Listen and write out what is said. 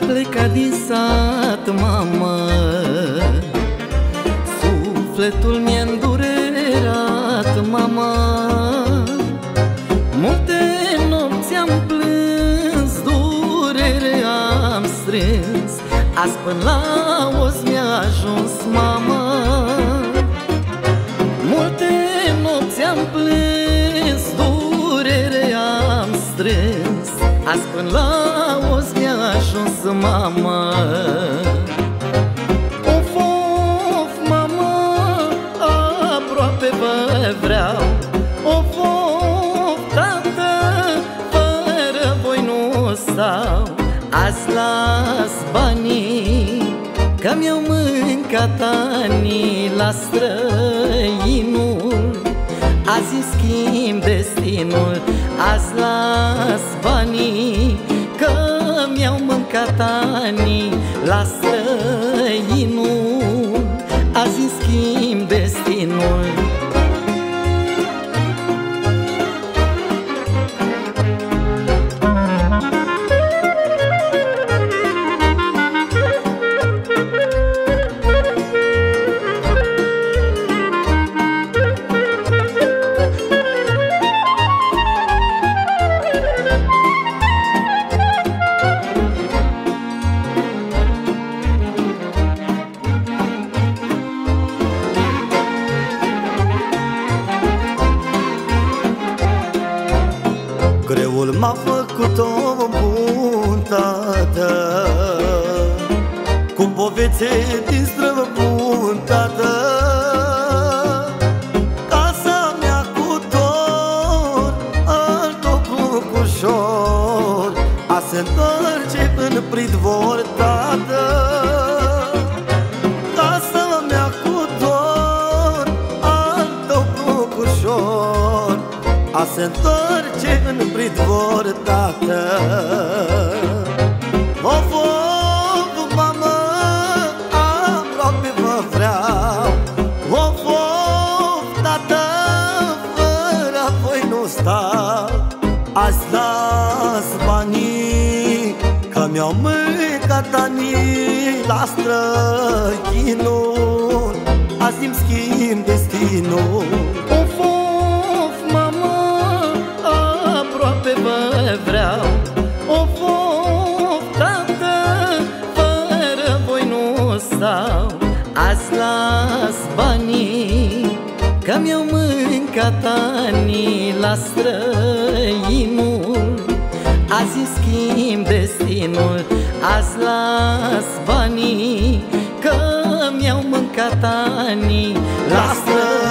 Am plecat din sat, mamă. Sufletul mi-e îndurerat, mamă. Multe nopți am plâns, durere am strâns. Azi până la os mi-a ajuns, mamă. Azi până la os mi-a ajuns, mama. Vreau. Of, of, tată, fără voi nu stau. Azi las banii Că mi-au mâncat anii la străinul. Azi schimb destinul Azi las banii Că mi-au mâncat anii. La străinul Greul m-a făcut o bun tată. Cu povețe din străbun tată. Casa mea cu dor, alt ușor. A se întoarce în pridvor tată A se întoarce în pridvor, tată. Of, of, mamă, aproape vă vreau. Of, of, tată, fără voi nu stau. Azi las banii, că mi-au mâncat anii La străchinul, azi îmi schimb destinul că mi-au mâncat anii la străinul. Azi schimb destinul, azi las banii Că mi-au mâncat anii la străinul